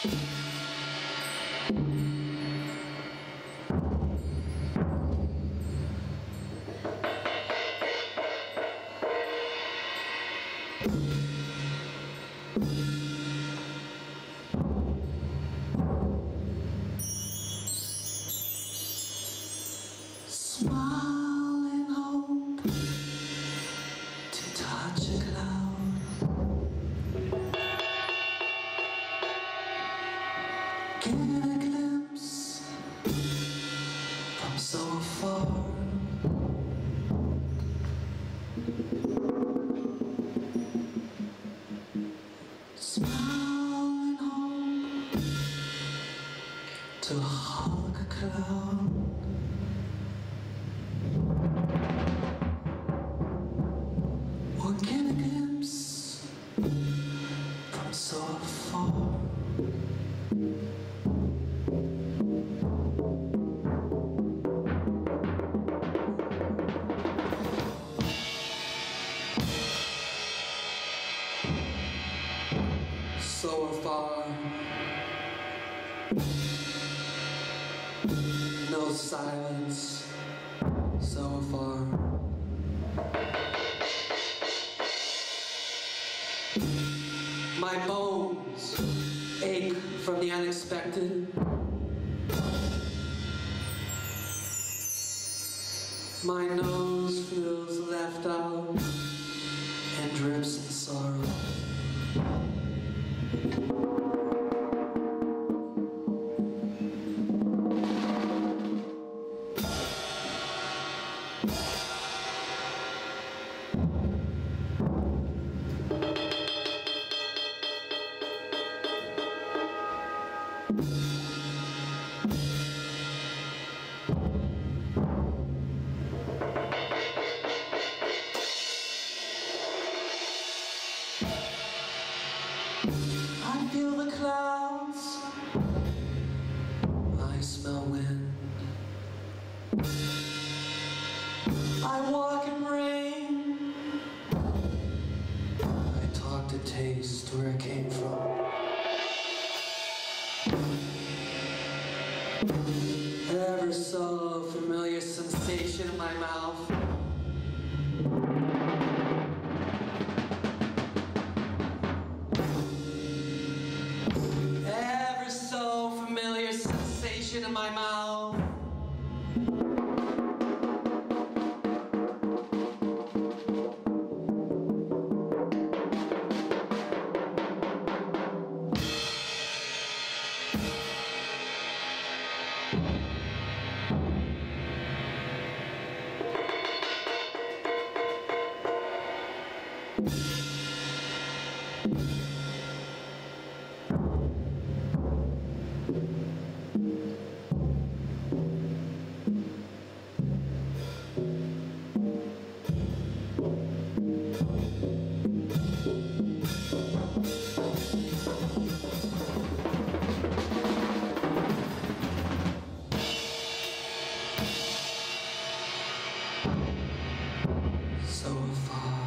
Smile Get a glimpse from so far. Smile and hope to hug a cloud. So far. No silence. So far. My bones ache from the unexpected. My nose feels left out to taste where it came from. Ever so familiar sensation in my mouth. Ever so familiar sensation in my mouth. so far.